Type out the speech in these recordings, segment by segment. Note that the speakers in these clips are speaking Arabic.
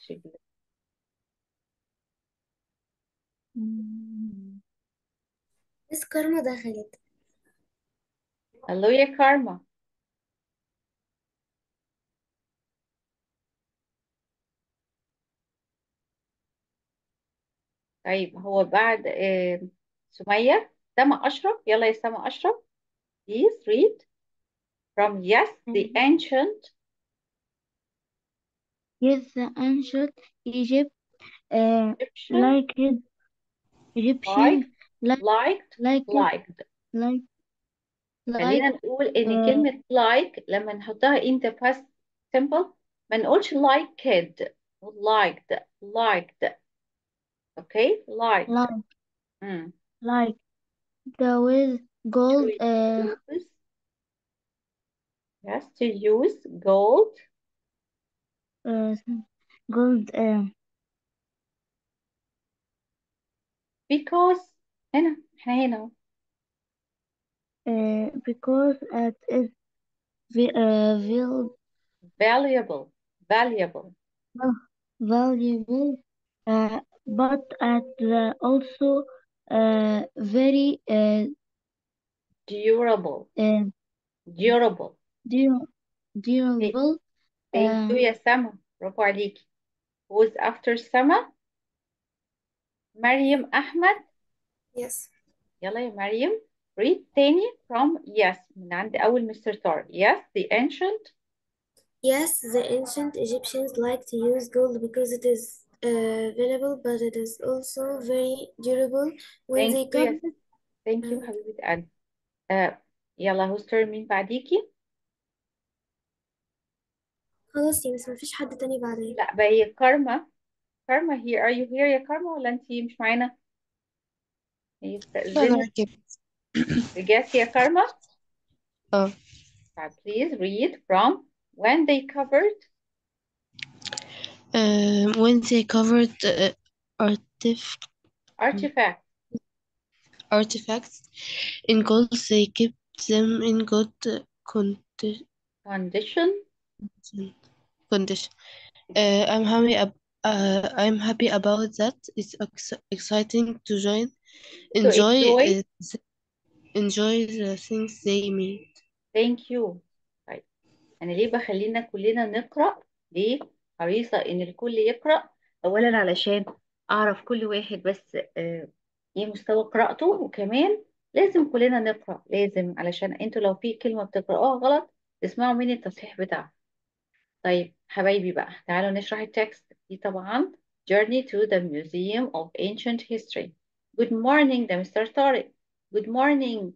شكل مم. بس كارما دخلت. هلو يا كارما. طيب هو بعد آه، سمية سما أشرف يلا يا سما أشرف please read. From yes the ancient Yes, the ancient Egypt uh, Egyptian like it, Egyptians liked like liked like it, liked like خلينا like نقول إن uh, كلمة like لما نحطها in the past simple ما نقولش liked liked liked okay liked like mm. like the with to gold uh, use yes to use gold uh gold uh, because هنا احنا هنا uh, because it is ve- uh, val- valuable valuable valuable uh, but at the also uh, very uh, durable uh, durable dur- Hey, durable thank you uh, يا سما برافو عليكي who's after سما مريم أحمد yes يلا يا مريم read تاني from yes من عند أول مستر طارق yes the ancient yes the ancient Egyptians like to use gold because it is uh, valuable but it is also very durable when thank they you يا come ست thank you حبيبة قلبي آه يلا who's turn مين بعديكي خلاص يا بس مفيش حد تاني بعدين لا بقى هي كارما كارما here are you here يا كارما ولا انتي مش معانا هي أنا استأذنت ركبت رجعتي يا كارما اه طيب please read from when they covered um, when they covered uh, artif artifact artifacts in gold they kept them in good condi condition Condition uh, I'm happy ab uh, I'm happy about that. It's ex exciting to join. To enjoy enjoy uh, enjoy the things they made thank you. طيب أنا ليه بخلينا كلنا نقرأ ليه حريصة إن الكل يقرأ؟ أولا علشان أعرف كل واحد بس آه، إيه مستوى قراءته وكمان لازم كلنا نقرأ. لازم علشان أنتوا لو في كلمة بتقرأوها غلط تسمعوا مني التصحيح بتاعها. طيب. حبايبي بقى تعالوا نشرح التكست دي طبعا Journey to the Museum of Ancient History Good morning ده مستر طارق Good morning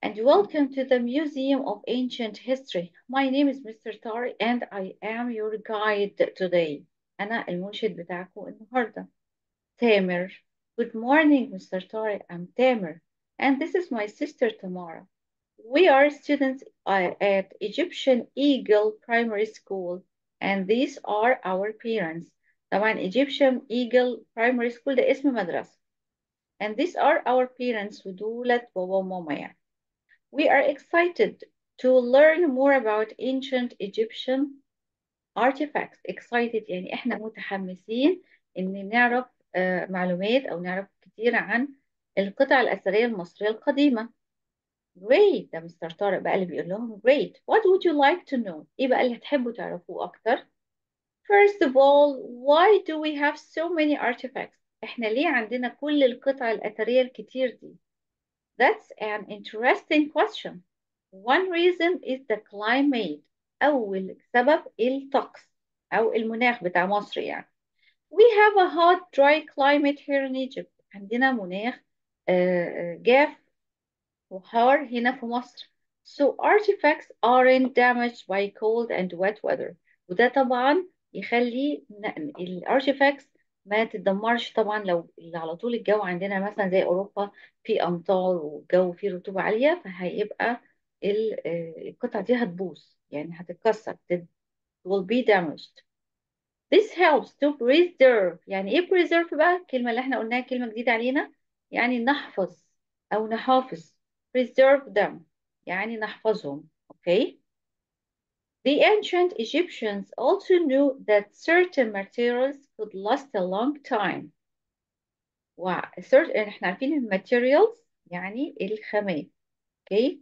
and welcome to the Museum of Ancient History. My name is Mr. Tariq and I am your guide today. أنا المرشد بتاعكم النهاردة. تامر. Good morning, Mr. Tariq. I'm Tamer. And this is my sister Tamara. We are students uh, at Egyptian Eagle Primary School and these are our parents. طبعا Egyptian Eagle Primary School ده اسم مدرسة. And these are our parents ودولت بابا وماما يعني. We are excited to learn more about ancient Egyptian artifacts. Excited يعني احنا متحمسين ان نعرف آه، معلومات او نعرف كتير عن القطع الأثرية المصرية القديمة. Great ده مستر طارق بقى اللي بيقول لهم great. What would you like to know؟ ايه بقى اللي هتحبوا تعرفوه اكتر؟ First of all, why do we have so many artifacts? احنا ليه عندنا كل القطع الأثرية الكتير دي؟ That's an interesting question. One reason is the climate. أول سبب الطقس أو المناخ بتاع مصر يعني. We have a hot, dry climate here in Egypt. عندنا مناخ آه، آه، جاف وحار هنا في مصر. So artifacts aren't damaged by cold and wet weather. وده طبعا يخلي الارتيفاكتس ما تتدمرش طبعا لو على طول الجو عندنا مثلا زي أوروبا في أمطار والجو فيه رطوبة عالية فهيبقى آه، القطعة دي هتبوظ يعني هتتكسر تت- will be damaged. This helps to preserve يعني إيه preserve بقى الكلمة اللي إحنا قلناها كلمة جديدة علينا يعني نحفظ أو نحافظ preserve them. يعني نحفظهم. okay The ancient Egyptians also knew that certain materials could last a long time. و certain إحنا عارفين ال materials يعني الخامات. okay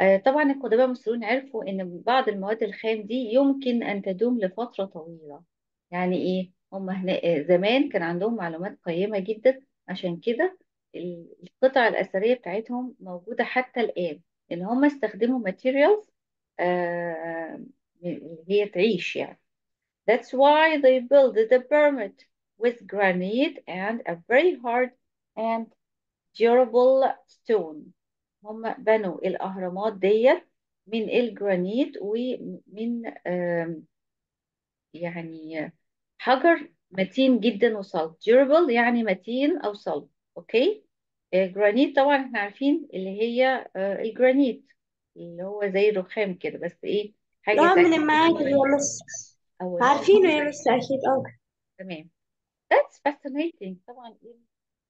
آه طبعا القدماء المصريون عرفوا إن بعض المواد الخام دي يمكن أن تدوم لفترة طويلة. يعني إيه؟ هم هنا زمان كان عندهم معلومات قيمة جدا. عشان كده القطع الأثرية بتاعتهم موجودة حتى الآن إن هم استخدموا materials آه اللي هي تعيش يعني. That's why they built the pyramid with granite and a very hard and durable stone. هم بنوا الأهرامات ديت من الجرانيت ومن يعني حجر متين جدا وصلب. Durable يعني متين أو صلب. Okay؟ آه، جرانيت طبعا إحنا عارفين اللي هي آه، الجرانيت اللي هو زي الرخام كده بس إيه حاجة نوع من المعادن يا miss. عارفينه يا miss أكيد. أه تمام. That's fascinating. طبعا إيه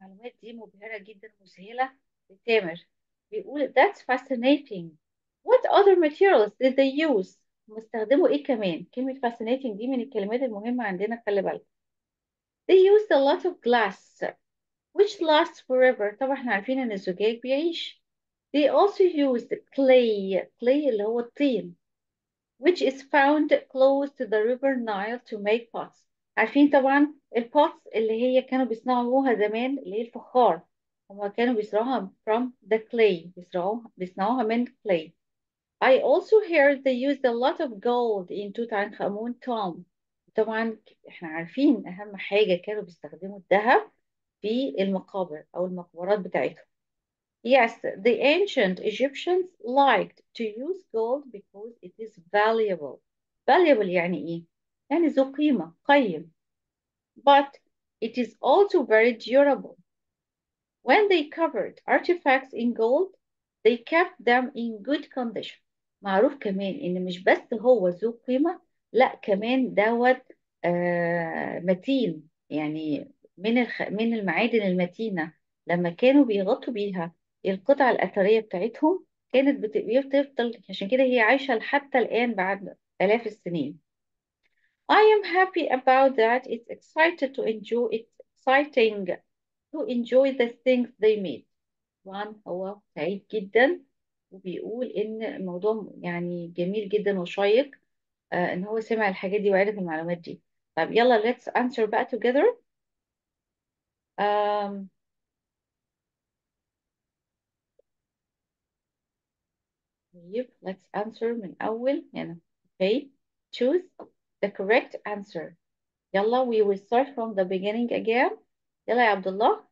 المعلومات دي مبهرة جدا ومذهلة لتامر بيقول That's fascinating. What other materials did they use هم استخدموا إيه كمان؟ كلمة fascinating دي من الكلمات المهمة عندنا خلي بالك. They used a lot of glass. Which lasts forever. طبعا إحنا عارفين إن الزجاج بيعيش. They also used clay clay اللي هو الطين which is found close to the river Nile to make pots. عارفين طبعا البوتس اللي هي كانوا بيصنعوها زمان اللي هي الفخار. هما كانوا بيصنعوها from the clay. بيصنعوها بيصنعوها من clay. I also heard they used a lot of gold in Tutankhamun tomb طبعا إحنا عارفين أهم حاجة كانوا بيستخدموا الذهب. في المقابر او المقبرات بتاعتهم Yes, the ancient Egyptians liked to use gold because it is valuable. Valuable يعني إيه؟ يعني ذو قيمة قيم. But it is also very durable. When they covered artifacts in gold, they kept them in good condition. معروف كمان إن مش بس هو ذو قيمة، لا كمان دوت آه متين يعني من الخ... من المعادن المتينة لما كانوا بيغطوا بيها القطع الأثرية بتاعتهم كانت بت- بتفضل عشان كده هي عايشة حتى الآن بعد آلاف السنين. I am happy about that. It's excited to enjoy it's exciting to enjoy the things they made. طبعا هو سعيد جدا وبيقول إن الموضوع يعني جميل جدا وشيق آه إن هو سمع الحاجات دي وعرف المعلومات دي. طب يلا let's answer بقى together. Um, طيب let's answer من أول هنا. Okay. Choose the correct answer. يلا we will start from the beginning again. يلا يا عبد الله.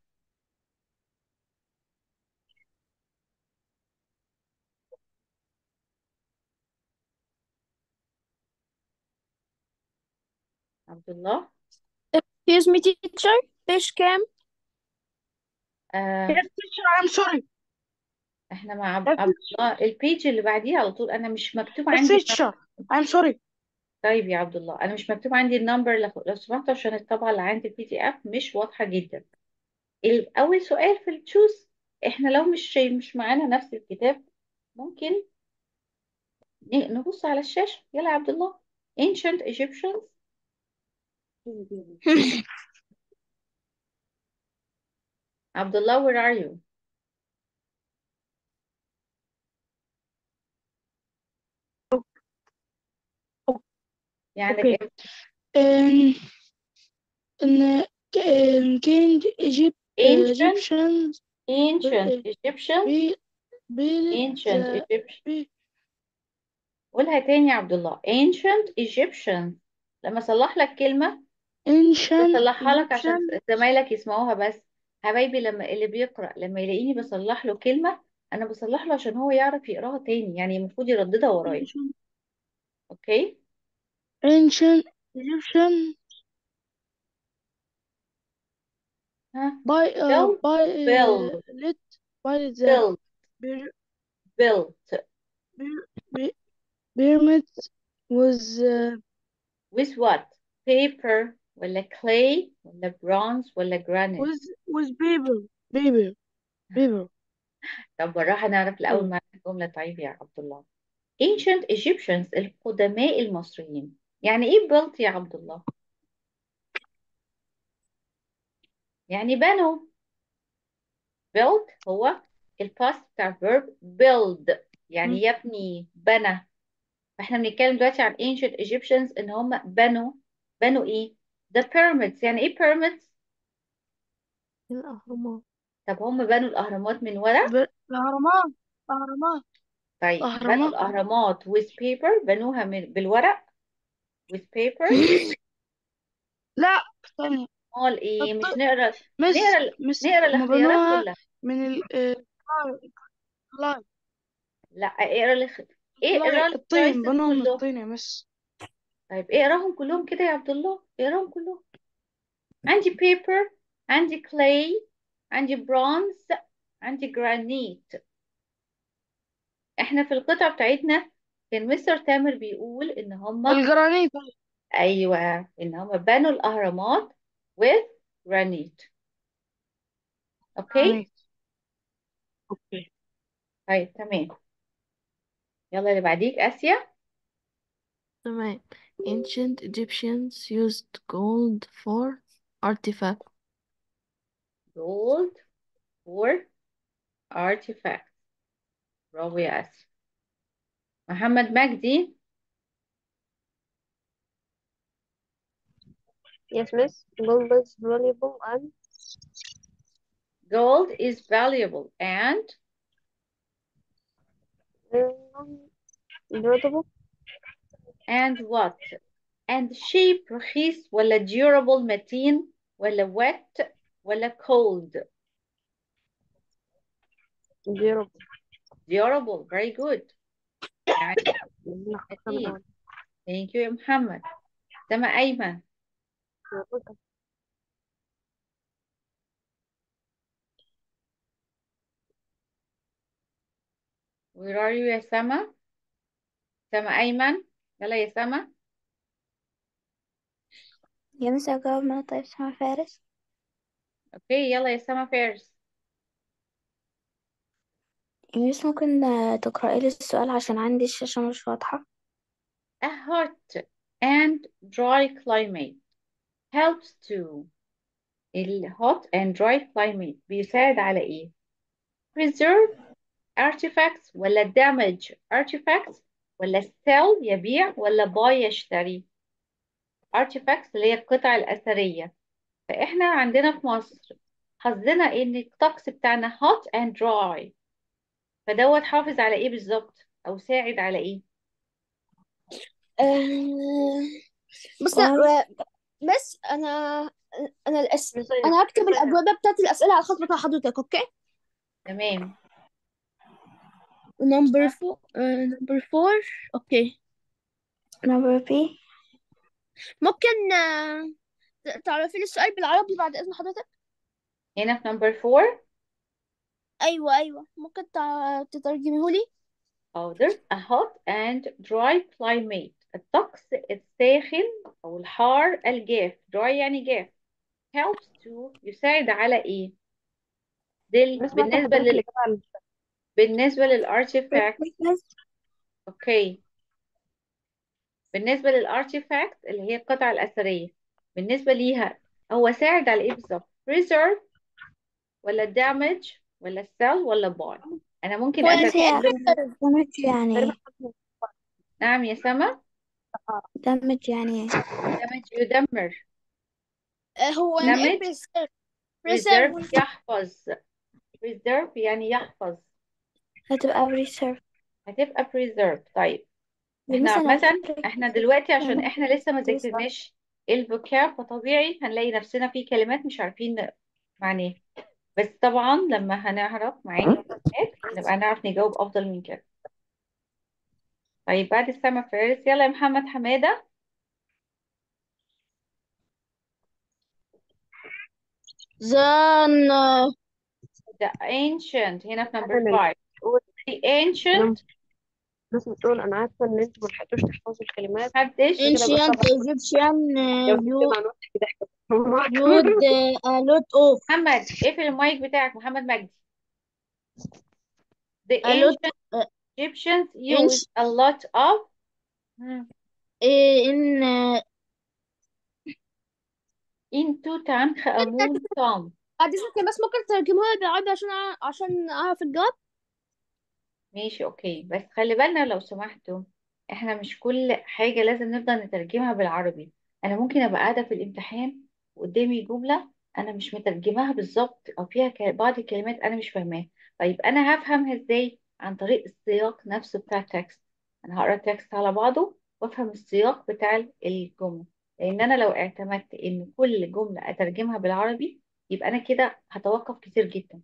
عبد الله. Excuse me teacher page كام آه Yes, teacher, I'm sorry. إحنا مع عب- Yes, عبد الله. ال page اللي بعديها على طول أنا مش مكتوب yes, عندي teacher. I'm sorry. طيب يا عبد الله أنا مش مكتوب عندي ال number لو لو سمحت عشان الطبعة اللي عندي ال PDF مش واضحة جدا. الأول سؤال في ال choose إحنا لو مش مش معانا نفس الكتاب ممكن ن- نبص على الشاشة. يلا يا عبد الله. Ancient Egyptians. عبد الله where are you يعني. Um, in, um, King Egypt, uh, ancient Egyptians ancient uh, be, قولها تاني يا عبد الله ancient Egyptians لما اصلح لك كلمه ancient بصلحها لك عشان Egyptian زمايلك يسمعوها بس حبايبي لما اللي بيقرأ لما يلاقيني بصلح له كلمة أنا بصلح له عشان هو يعرف يقراها تاني يعني المفروض يرددها ورايا ancient, أوكي ancient Egyptian ها by uh, build by uh, build let by the build pyr- built pyr- pyr- pyramids was uh, with what paper ولا clay ولا bronze ولا granite was was paper paper paper طب بالراحة نعرف الأول معنى الجملة طيب يا عبد الله. Ancient Egyptians القدماء المصريين. يعني إيه built يا عبد الله؟ يعني بنوا. built هو الباست بتاع verb build. يعني يبني بنى. فإحنا بنتكلم دلوقتي عن ancient Egyptians إن هم بنوا. بنوا إيه؟ The pyramids. يعني إيه pyramids الأهرامات. طب هم بنوا الأهرامات من ورق ب- الأهرامات الأهرامات. طيب بنوا الأهرامات. الأهرامات with paper بنوها من بالورق with paper. لا استنى امال إيه مش الط- نقرأ مس نقرأ ال- مس نقرأ هما الاختيارات بنوها كلها. من ال آه، لاي لا اقرأ الاخ... اقرأ الطين التشويسز بنوها من كلهم الطين يا مس. طيب اقراهم كلهم كده يا عبد الله؟ اقراهم كلهم. عندي paper عندي clay عندي bronze عندي granite. إحنا في القطعة بتاعتنا كان Mr. تامر بيقول إن هم الجرانيت. أيوه إن هم بنوا الأهرامات with granite. okay granite okay طيب تمام. يلا اللي بعديك آسيا. تمام. Ancient Egyptians used gold for artifacts gold for artifacts برافو يا اسيا محمد مجدي Yes, miss. Gold is valuable and gold is valuable and non-durable. and what and cheap رخيص ولا durable متين ولا wet ولا cold. Durable. durable very good. يعني متين thank you يا محمد سما أيمن where are you يا سما سما أيمن يلا يا سما يا مس أجاوب من طيب اسمها فارس أوكي يلا يا سما فارس مس ممكن آه، تقرأي لي السؤال عشان عندي الشاشة مش واضحة؟ A hot and dry climate helps to. ال hot and dry climate بيساعد على إيه؟ preserve artifacts ولا damage artifacts ولا sell يبيع ولا buy يشتري؟ artifacts اللي هي القطع الأثرية. فإحنا عندنا في مصر حظنا إن الطقس بتاعنا hot and dry. فدوت حافظ على إيه بالظبط؟ أو ساعد على إيه؟ بص و- بس أنا أنا الاسم أنا هكتب الأجوبة بتاعت الأسئلة على الخط بتاع حضرتك أوكي؟ تمام. number four number four okay. number B ممكن آه، ت- تعرفي لي السؤال بالعربي بعد إذن حضرتك؟ هنا في number four أيوه أيوه. ممكن تع- تترجميه لي there's a hot and dry climate. الطقس الساخن أو الحار الجاف. Dry يعني جاف. Helps to يساعد على إيه؟ دل معنى بالنسبة لل كده بالنسبة لل artifact okay بالنسبة لل artifact اللي هي القطع الأثرية. بالنسبة ليها هو ساعد على إيه بالظبط؟ preserve ولا damage ولا sell ولا buy أنا ممكن damage يعني إيه؟ نعم يا سما. Damage يعني إيه؟ Damage يدمر آه، هو يعني إيه؟ Damage preserve. يحفظ. Preserve يعني يحفظ. هتبقى preserve. هتبقى preserve. طيب إحنا مثلا إحنا دلوقتي عشان يعني إحنا لسه ما ذاكرناش الفوكاب فطبيعي هنلاقي نفسنا في كلمات مش عارفين معناها. بس طبعا لما هنعرف معاني الكلمات نبقى نعرف نجاوب أفضل من كده. طيب بعد السما فارس يلا يا محمد حمادة. then uh, the ancient. هنا في number أنا 5 بتقول the ancient? ناس بتقول أنا عارفة إن أنتوا ملحقتوش تحفظوا الكلمات. you كده نقعد كده؟ إحنا used uh, a lot of محمد اقفل المايك بتاعك محمد مجدي. The lot ancient uh, Egyptians use a lot of. إيه آه، in توتنخامون توم بعد إذنك بس ممكن ترجمها لي بالعربي عشان عشان أعرف الجواب؟ ماشي أوكي. بس خلي بالنا لو سمحتوا إحنا مش كل حاجة لازم نفضل نترجمها بالعربي. أنا ممكن أبقى قاعدة في الامتحان وقدامي جملة أنا مش مترجماها بالظبط أو فيها بعض الكلمات أنا مش فاهماها. طيب أنا هفهمها إزاي؟ عن طريق السياق نفسه بتاع التكست أنا هقرأ التكست على بعضه وأفهم السياق بتاع الجملة. لأن أنا لو اعتمدت إن كل جملة أترجمها بالعربي يبقى أنا كده هتوقف كتير جدا.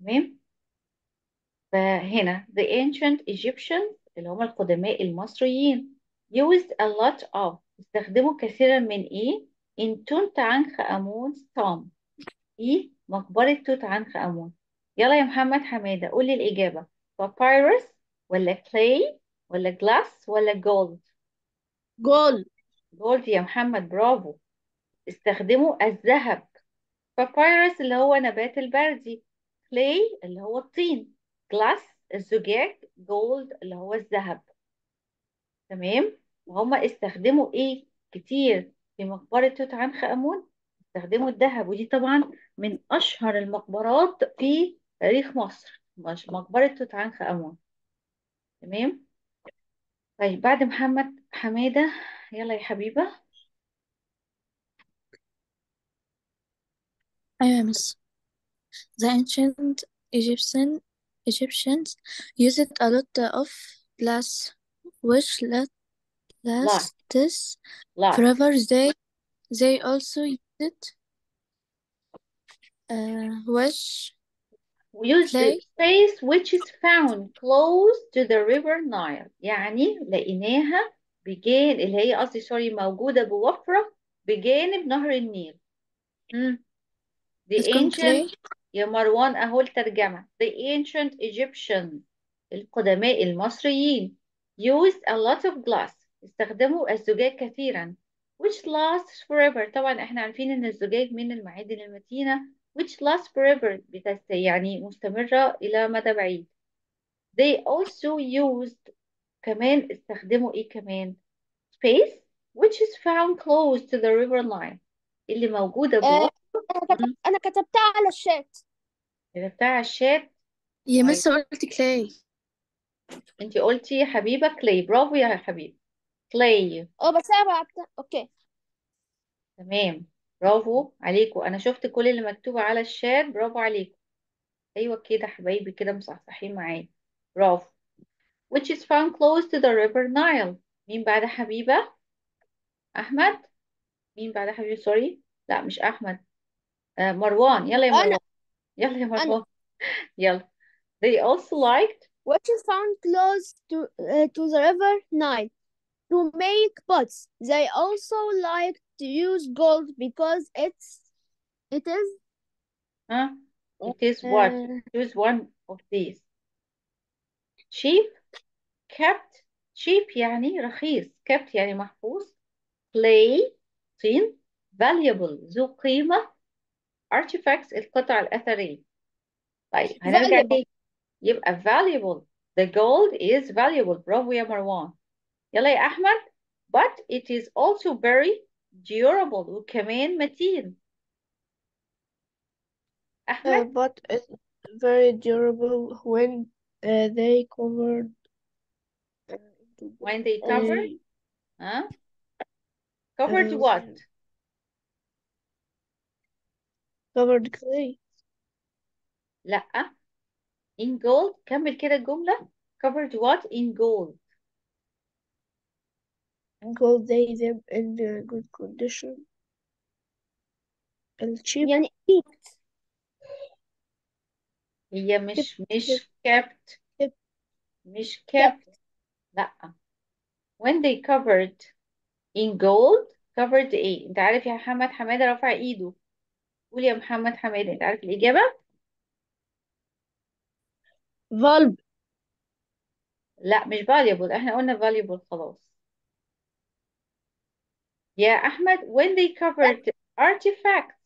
تمام؟ فهنا the ancient Egyptians اللي هم القدماء المصريين used a lot of استخدموا كثيرا من إيه؟ in توت عنخ آمون tomb في مقبرة توت عنخ آمون يلا يا محمد حمادة قول لي الإجابة. Papyrus ولا clay ولا glass ولا gold جول gold يا محمد برافو. استخدموا الذهب. Papyrus اللي هو نبات البردي clay اللي هو الطين. Glass الزجاج gold اللي هو الذهب. تمام؟ وهم استخدموا إيه كتير في مقبرة توت عنخ آمون؟ استخدموا الذهب ودي طبعا من أشهر المقبرات في تاريخ مصر مش مقبرة توت عنخ آمون. تمام؟ طيب بعد محمد حمادة يلا يا حبيبة. أيوة يا مس. The ancient Egyptian Egyptians used a lot of glass which la- glass lasts glass forever. They they also used uh, which used clay space which is found close to the river Nile يعني لقيناها بجانب اللي هي قصدي سوري موجودة بوفرة بجانب نهر النيل مم. The بتكون ancient clay يا مروان أهو الترجمة. The ancient Egyptians القدماء المصريين used a lot of glass. استخدموا الزجاج كثيرا. Which lasts forever. طبعا إحنا عارفين إن الزجاج من المعادن المتينة. Which lasts forever. بتست يعني مستمرة إلى مدى بعيد. They also used كمان استخدموا إيه كمان؟ Space which is found close to the river Nile اللي موجودة آه، أنا كتبتها على الشات. اللي بتاع الشات؟ يا طيب. مس قلت clay انتي قلتي يا حبيبة clay. برافو يا حبيبي clay. أه بس أنا بعتها. okay. تمام. برافو عليكم. أنا شفت كل اللي مكتوب على الشات. برافو عليكم. أيوه كده حبايبي كده مصحصحين معايا. برافو. Which is found close to the river Nile. مين بعد حبيبة؟ أحمد؟ مين بعد حبيبي؟ sorry لا مش أحمد. آه مروان يلا يا أنا مروان يلا يا أنا مروان يلا they also liked which is found close to uh, to the river Nile to make pots. They also like to use gold because it's it is huh it is what uh, choose one of these cheap kept cheap يعني رخيص kept يعني محفوظ clay طين valuable ذو قيمة artifacts القطع الأثرية طيب هنرجع valuable. تاني يبقى valuable the gold is valuable برافو يا مروان يلا يا أحمد but it is also very durable وكمان متين Uh, أحمد but it's very durable when uh, they covered uh, into when they covered clay. huh? covered Uh, what covered clay. لأ in gold كمل كده الجملة covered what in gold And gold they them in uh, good condition and cheap. يعني keep هي kept مش kept مش kept kept مش kept kept لأ when they covered in gold covered ايه انت عارف يا محمد حمادة رفع ايده قول يا محمد حمادة انت عارف الإجابة؟ Valve لا مش valuable إحنا قلنا valuable خلاص. يا أحمد when they covered artifacts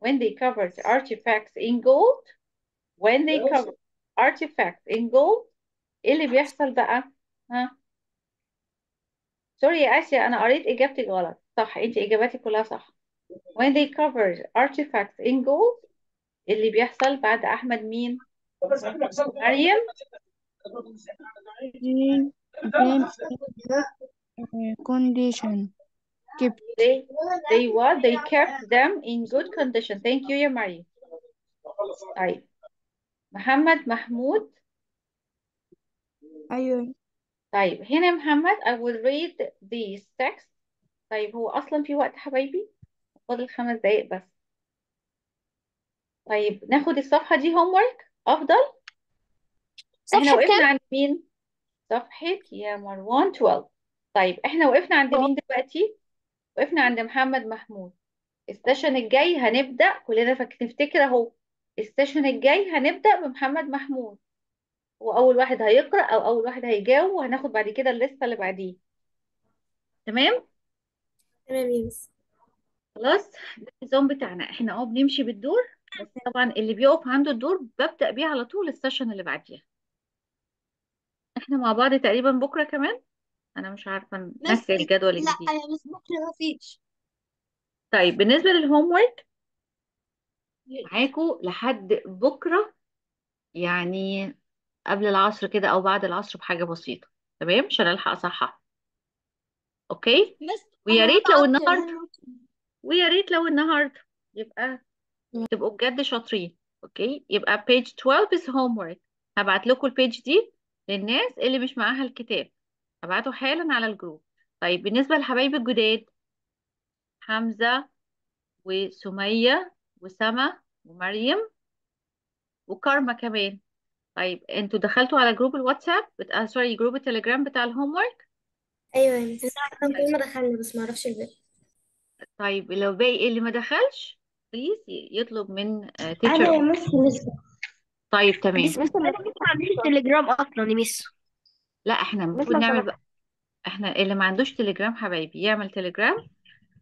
when they covered artifacts in gold when they covered artifacts in gold إيه اللي بيحصل بقى؟ ها؟ سوري يا آسيا أنا قريت إجابتك غلط. صح أنت إجاباتك كلها صح. when they cover artifacts in gold اللي بيحصل بعد احمد مين مريم Then then condition kept they they what they kept them in good condition thank you يا مريم طيب محمد محمود أيوة طيب هنا يا محمد I will read these text طيب هو أصلا في وقت حبايبي فاضل خمس دقايق بس. طيب ناخد الصفحة دي homework أفضل؟ إحنا صفحة وقفنا كام؟ عند مين؟ صفحة يا مروان 12 طيب إحنا وقفنا عند مين دلوقتي؟ وقفنا عند محمد محمود. ال session الجاي هنبدأ كلنا نفتكر أهو. ال session الجاي هنبدأ بمحمد محمود. هو أول واحد هيقرأ أو أول واحد هيجاوب وهناخد بعد كده الليستة اللي بعديه. تمام؟ تمام يا مس. خلاص ده النظام بتاعنا. إحنا آه بنمشي بالدور بس طبعا اللي بيقف عنده الدور ببدأ بيه على طول ال session اللي بعديها. إحنا مع بعض تقريبا بكرة كمان؟ أنا مش عارفة ناسية الجدول الجديد. لا يا مس بكرة ما فيش. طيب بالنسبة لل homework معاكوا لحد بكرة يعني قبل العصر كده أو بعد العصر بحاجة بسيطة. تمام؟ عشان ألحق أصحح. okay؟ بس ويا ريت لو هبعت النهارده ويا ريت لو النهارده. يبقى تبقوا بجد شاطرين okay؟ يبقى page 12 is homework. هبعت لكم ال page دي للناس اللي مش معاها الكتاب. هبعته حالا على الجروب. طيب بالنسبة لحبايب الجداد حمزة وسمية وسما ومريم وكارما كمان. طيب أنتوا دخلتوا على جروب الواتساب بت... آه sorry جروب التليجرام بتاع ال homework أيوه كلنا دخلنا بس ما أعرفش الباقي. طيب لو باقي اللي ما دخلش؟ please يطلب من أنا teacher يا مس لسه. طيب تمام. مس مس أنا لسه ما عنديش تليجرام أصلا يا مس لا إحنا مس المفروض نعمل بقى إحنا اللي ما عندوش تليجرام حبايبي يعمل تليجرام.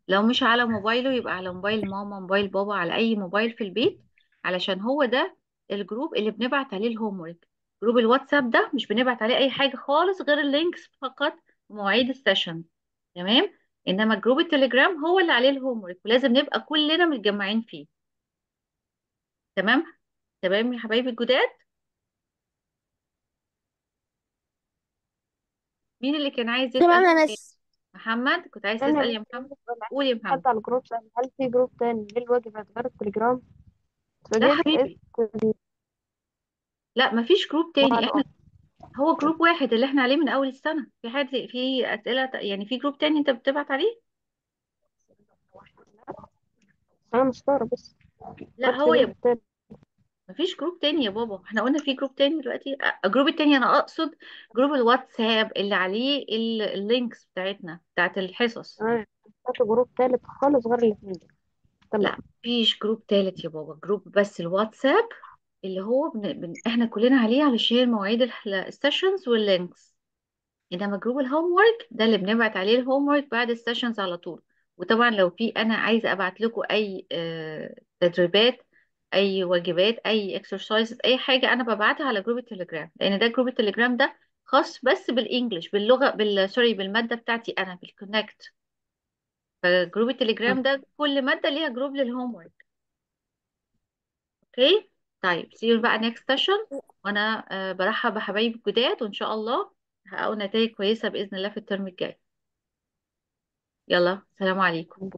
لو مش على موبايله يبقى على موبايل ماما موبايل بابا على أي موبايل في البيت علشان هو ده الجروب اللي بنبعت عليه ال homework جروب الواتساب ده مش بنبعت عليه أي حاجة خالص غير ال links فقط ومواعيد ال session تمام؟ إنما جروب التليجرام هو اللي عليه ال homework ولازم نبقى كلنا متجمعين فيه. تمام؟ تمام يا حبايبي الجداد؟ مين اللي كان عايز يسأل؟ تمام يا مس محمد كنت عايز أنا تسأل يا محمد؟ قول يا محمد. حتى على الجروب سأل هل في جروب تاني؟ للواجبات غير التليجرام؟ لا اتفاجئت حبيبي. لقيت لا مفيش جروب تاني. إحنا هو جروب واحد اللي إحنا عليه من أول السنة. في حد في أسئلة ت- يعني في جروب تاني انت بتبعت عليه؟ أنا مستغرب بس. لا فكرت هو في يا تاني. مفيش جروب تاني يا بابا. إحنا قلنا في جروب تاني دلوقتي. أ- الجروب التاني أنا أقصد جروب الواتساب اللي عليه ال- ال links بتاعتنا بتاعت الحصص. أنا فكرت جروب تالت خالص غير الاتنين. دول تمام. لا مفيش جروب تالت يا بابا. جروب بس الواتساب اللي هو بن... بن... إحنا كلنا عليه علشان مواعيد ال sessions وال links إنما جروب ال homework ده اللي بنبعت عليه ال homework بعد ال sessions على طول. وطبعا لو في أنا عايزة أبعت لكم أي آه، تدريبات أي واجبات أي exercises أي حاجة أنا ببعتها على جروب التليجرام لأن ده جروب التليجرام ده خاص بس بال English باللغة بال sorry بالمادة بتاعتي أنا بال Connect فجروب التليجرام ده كل مادة ليها جروب لل homework okay؟ طيب see you بقى next session. وأنا آه، برحب بحبايبي الجداد وإن شاء الله تحققوا نتائج كويسة بإذن الله في الترم الجاي. يلا سلام عليكم.